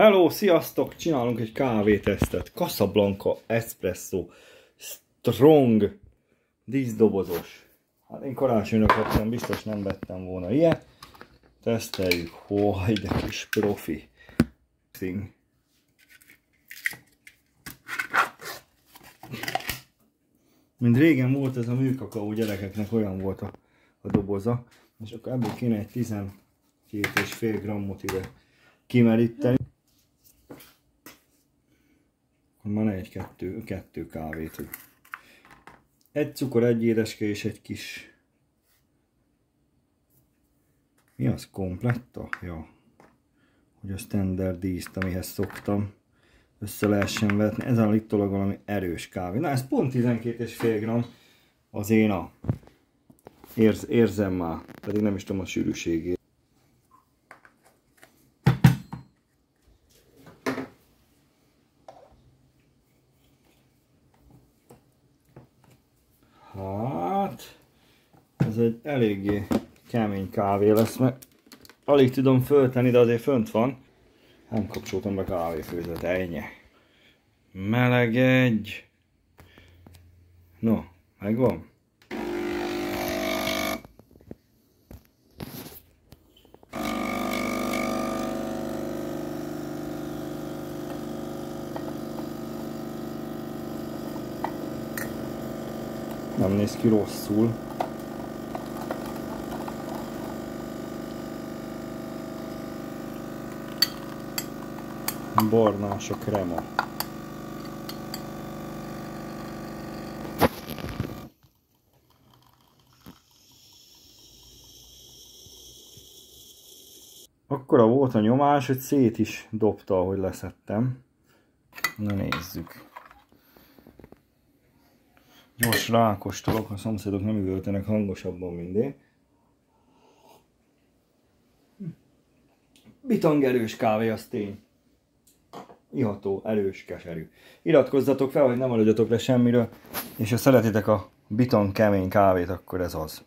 Hello, sziasztok! Csinálunk egy kávétesztet. Casablanca Espresso Strong díszdobozos. Hát én karácsonyra kaptam, biztos nem vettem volna ilyet. Teszteljük. Hoj, de kis profi. Szín. Mint régen volt ez a műkakaó gyerekeknek, olyan volt a, a doboza. És akkor ebből kéne egy 12,5 grammot ide kimeríteni. Akkor van egy kettő, kávét. Egy cukor, egy édeske és egy kis... Mi az? Kompletta? Ja. Hogy a standard díszt, amihez szoktam össze lehessen vetni. Ez a littolag valami erős kávé. Na ez pont 12,5 gram az én a Érz, érzem már, pedig nem is tudom a sűrűségét. Hát, ez egy eléggé kemény kávé lesz, mert alig tudom föltenni, de azért fönt van. Nem kapcsoltam be kávéfőzet, ennyi. Melegedj! No, megvan? Nem néz ki rosszul. Barnás a krema. Akkora volt a nyomás, hogy szét is dobta, ahogy leszettem. Na nézzük. Gyors rákostolok, a szomszédok nem üvöltenek hangosabban mindig. Bitang erős kávé, az tény. Iható, erős, keserű. Iratkozzatok fel, hogy nem maradjatok le semmiről, és ha szeretitek a bitang kemény kávét, akkor ez az.